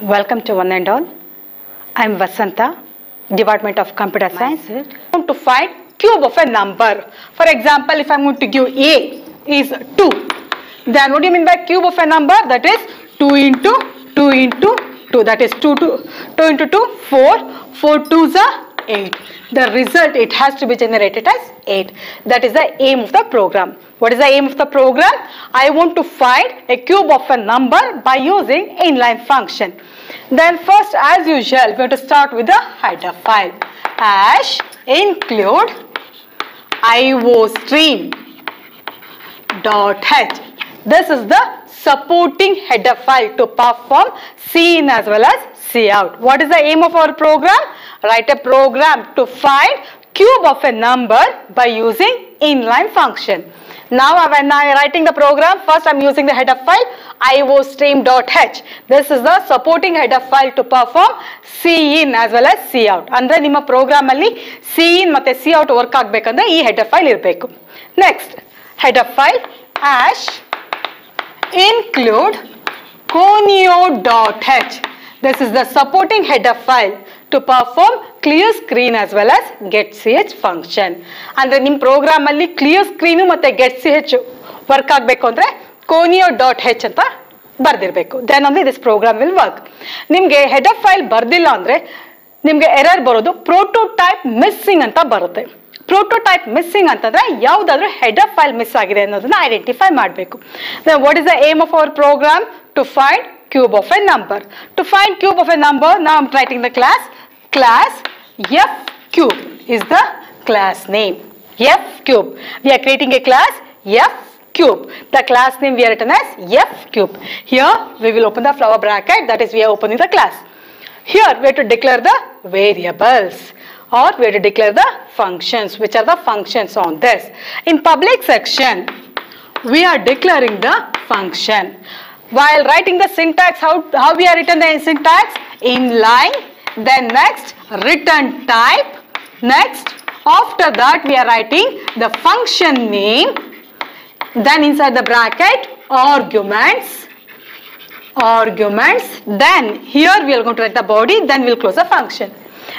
Welcome to one and all. I am Vasanta, Department of Computer Science. I want to find cube of a number. For example, if I am going to give A is 2, then what do you mean by cube of a number? That is 2 into 2 into 2. That is 2 to 2 into 2, 4. 4 2s are 8. The result it has to be generated as 8. That is the aim of the program. What is the aim of the program? I want to find a cube of a number by using inline function. Then first as usual we have to start with the header file. Hash include iostream dot h. This is the supporting header file to perform in as well as C out. What is the aim of our program? Write a program to find cube of a number by using inline function. Now when I am writing the program, first I am using the header file iostream.h. This is the supporting header file to perform C in as well as C out. ಅಂದರೆ ನಿಮ್ಮ program ಅಲ್ಲಿ C in ಮತ್ತೆ C out work ಆಗಬೇಕಂದ್ರೆ ಈ header file ಇರಬೇಕು next header file ಆಶ್ include conio.h. This is the supporting header file to perform clear well as get C H function ಅಂದ್ರೆ ನಿಮ್ಮ program ಅಲ್ಲಿ ಕ್ಲಿಯರ್ ಸ್ಕ್ರೀನು ಮತ್ತೆ H work ಆಗಬೇಕು ಅಂದ್ರೆ ಕೋನಿಯೋ ಡಾಟ್ ಹೆಚ್ ಅಂತ ಬರ್ದಿರ್ಬೇಕು. ದೆನ್ ಅಂದ್ರೆ ದಿಸ್ ಪ್ರೋಗ್ರಾಮ್ ವಿಲ್ ವರ್ಕ್ ನಿಮಗೆ ಆಫ್ ಫೈಲ್ ಬರ್ದಿಲ್ಲ ಅಂದ್ರೆ ನಿಮಗೆ ಎರರ್ ಬರೋದು ಪ್ರೋಟೋಟೈಪ್ ಮಿಸ್ಸಿಂಗ್ ಅಂತ ಬರುತ್ತೆ. ಪ್ರೋಟೋಟೈಪ್ ಮಿಸ್ಸಿಂಗ್ ಅಂತಂದ್ರೆ ಯಾವುದಾದ್ರೂ ಆಫ್ ಫೈಲ್ ಮಿಸ್ ಆಗಿದೆ ಅನ್ನೋದನ್ನ ಐಡೆಂಟಿಫೈ ಮಾಡಬೇಕು. What is the aim of our program to find cube of a number to find cube of a number ನಾವು writing the class class F cube is the class name. F cube. We are creating a class F cube. The class name we are written as F cube. Here we will open the flower bracket that is we are opening the class. Here we have to declare the variables or we have to declare the functions which are the functions on this. In public section we are declaring the function. While writing the syntax how, how we are written the syntax in line then next return type. Next after that we are writing the function name. Then inside the bracket arguments. Arguments. Then here we are going to write the body then we'll close the function.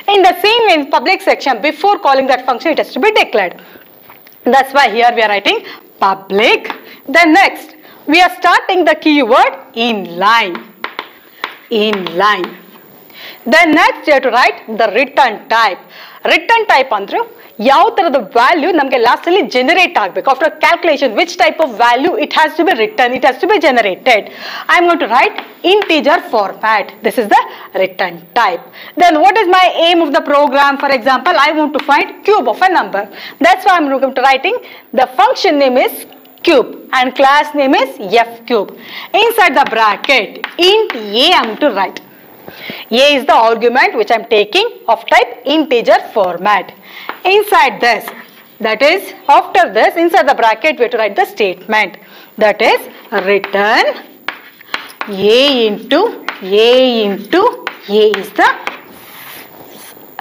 In the same in public section before calling that function it has to be declared. That's why here we are writing public. Then next we are starting the keyword in line in line then next you have to write the return type return type ಅಂದ್ರೆ ಯಾವ ತರದ value ನಮಗೆ last ಅಲ್ಲಿ generate ಆಗಬೇಕು after calculation which type of value it has to B return it has to B generated I am gonna to right integer format this is the return type then what is my aim of the programme for example I want to find cube of a number that's why I am going to writing the function name is cube and class name is f cube inside the bracket int a i'm to write a is the argument which i'm taking of type integer format. Inside this that is after this inside the bracket we have to write the statement. That is return a into a into a is the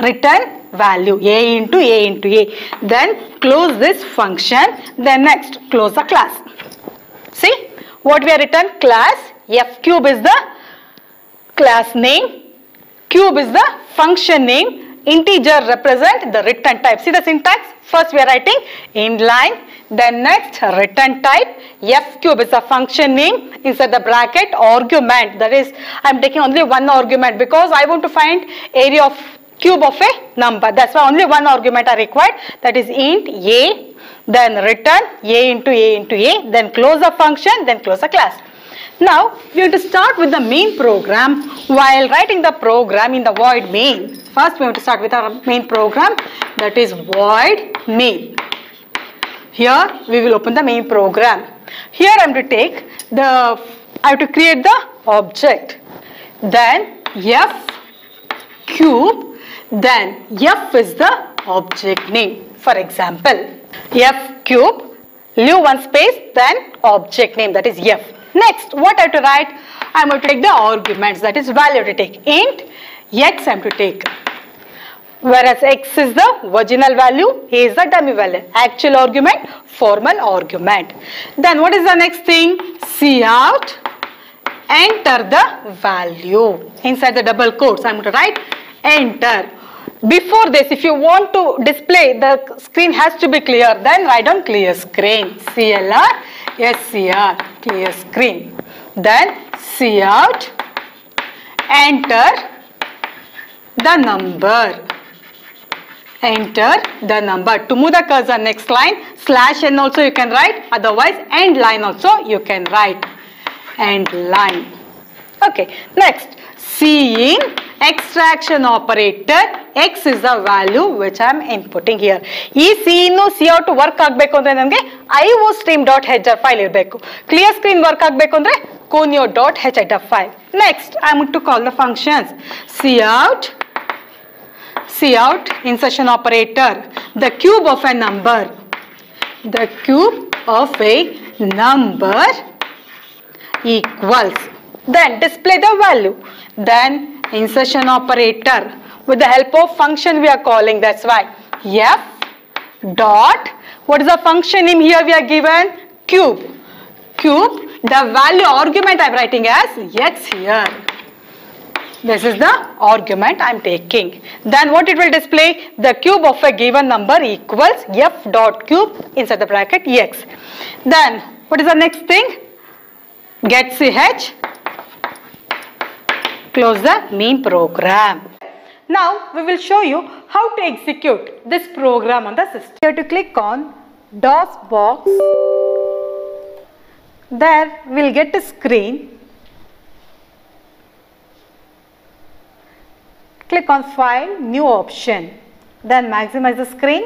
return value. A into a into a. Then close this function. Then next close the class. See? What we have written? Class f cube is the class name cube is the function name. Integer represent the return type. See the syntax? First we are writing inline then next return type. F cube is the function name inside the bracket argument. That is i am taking only one argument because i want to find area of cube of a number. That's why only one argument are required. That is int a then return a into a into a then close the function then close the class now we have to start with the main program. While writing the program in the void main first we have to start with our main program that is void main. Here we will open the main program. Here i am to take the i have to create the object. Then f cube then f is the object name. For example f cube leave one space then object name that is f next what i have to write i am going to take the arguments that is value to take int x i am to take whereas x is the original value a is the dummy value actual argument formal argument then what is the next thing c out enter the value inside the double quotes. I'm going to write enter. Before this, if you want to display, the screen has to be clear. Then write on clear screen. CLR, SCR, clear screen. Then C out, enter the number enter the number. To move the cursor next line, slash n also you can write, otherwise end line also you can write. End line. Okay, next, seeing extraction operator, x is the value which I am inputting here. ಈ cin cout work ಆಗಬೇಕು ಅಂದ್ರೆ ನನಗೆ iostream dot h R file ಇರಬೇಕು clear screen work ಆಗಬೇಕು ಅಂದ್ರೆ conio dot H at R file next I must to call the functions cout See out insertion operator. The cube of a number. The cube of a number equals. Then display the value. Then insertion operator. With the help of function we are calling. That's why f dot. What is the function name here we are given? Cube. Cube. The value argument I am writing as x here. This is the argument I am taking. Then what it will display? The cube of a given number equals f dot cube inside the bracket x. Then what is the next thing? Get ch. Close the main program. Now we will show you how to execute this program on the system. You have to click on DOS box. There we will get a screen click on file new option then maximize the screen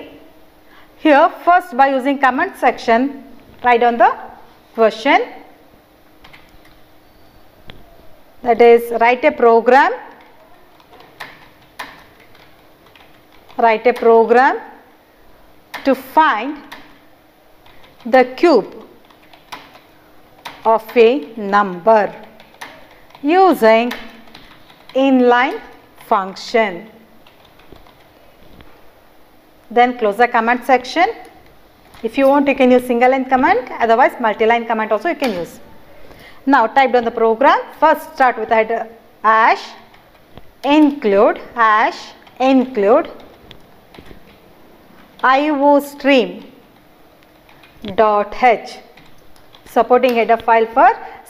here first by using comment section write on the question that is write a program write a program to find the cube of a number using inline function. Then close the comment section. If you want you can use single line command otherwise multi-line command also you can use. Now type down the program. First start with header hash include hash include IO stream dot h supporting header file for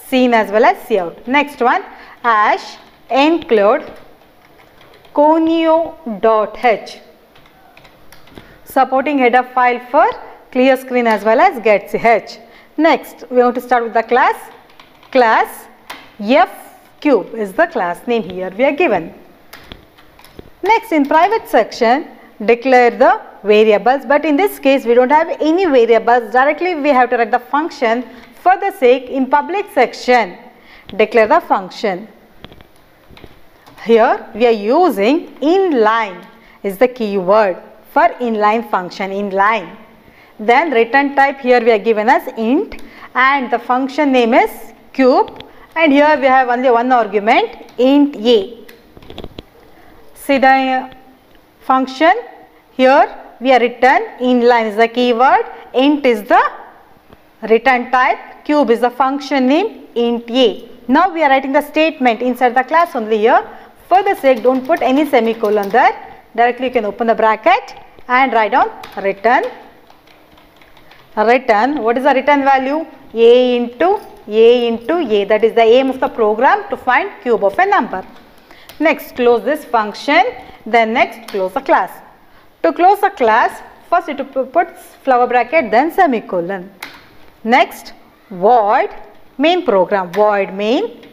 cin as well as cout. Next one hash include conio dot h supporting header file for clear screen as well as getch. Next we want to start with the class. Class f cube is the class name here we are given. Next in private section declare the variables but in this case we don't have any variables directly we have to write the function for the sake in public section declare the function here we are using inline is the keyword for inline function inline. Then return type here we are given as int and the function name is cube and here we have only one argument int a. See the function here we are written inline is the keyword int is the return type cube is the function name int a. Now we are writing the statement inside the class only here for the sake don't put any semicolon there. Directly you can open the bracket and write down return. Return, what is the return value? A into A into A. That is the aim of the program to find cube of a number. Next close this function. Then next close the class. To close the class, first you have to put flower bracket then semicolon. Next void main program void main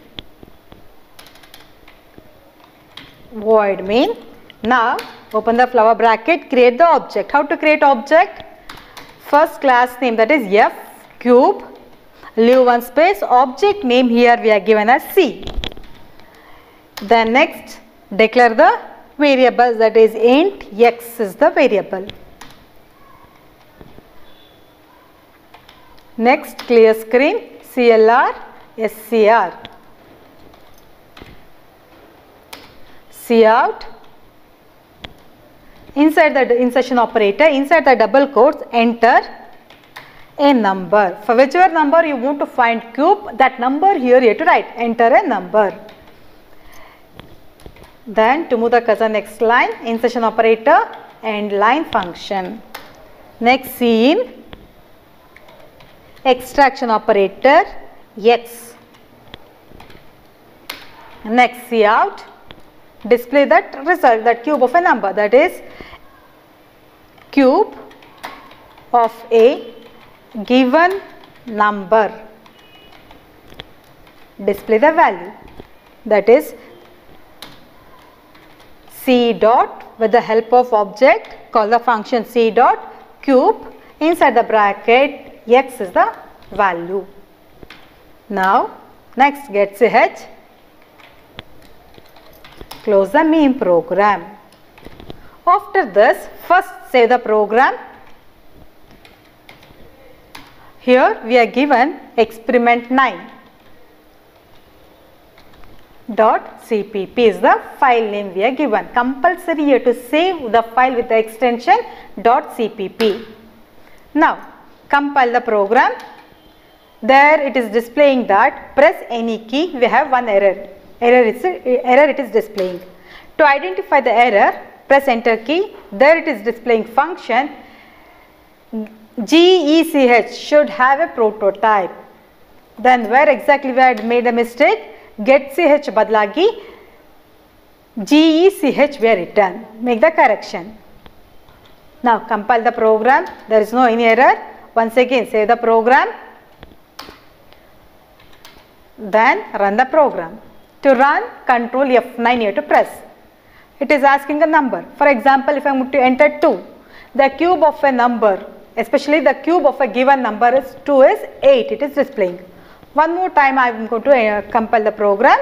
void main. Now open the flower bracket, create the object. How to create object? First class name that is f cube, leave one space, object name here we are given as C. Then next declare the variables that is int x is the variable. Next clear screen CLR SCR. out inside the insertion operator inside the double quotes enter a number. For whichever number you want to find cube, that number here you have to write. Enter a number. Then to move the cursor next line, insertion operator and line function. Next cin, extraction operator x. Next cout, display that result, that cube of a number that is cube of a given number. Display the value. That is c dot with the help of object call the function c dot cube inside the bracket x is the value. Now next get ch close the main program. After this first save the program here we are given experiment 9 dot cpp is the file name we are given. Compulsory here to save the file with the extension dot cpp. Now compile the program. There it is displaying that press any key we have one error. Error is error it is displaying. To identify the error press enter key. There it is displaying function GECH should have a prototype. Then where exactly we had made a mistake? Get CH badlagi GECH were written. Make the correction. Now compile the program. There is no any error. Once again save the program. Then run the program. To run control F9 here to press. It is asking a number. For example, if I am to enter 2, the cube of a number especially the cube of a given number is 2 is 8 it is displaying. One more time I am going to uh, compile the program.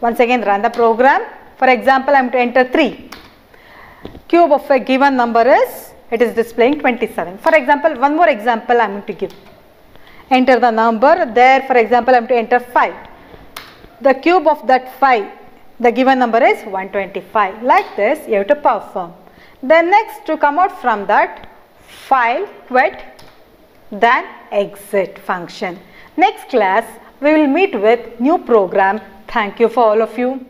Once again run the program. For example, I am to enter 3. Cube of a given number is, it is displaying 27. For example, one more example I am going to give. Enter the number, there for example, I am to enter 5. The cube of that 5, the given number is 125. Like this, you have to perform. Then next to come out from that file quit then exit function. Next class we will meet with new program. Thank you for all of you.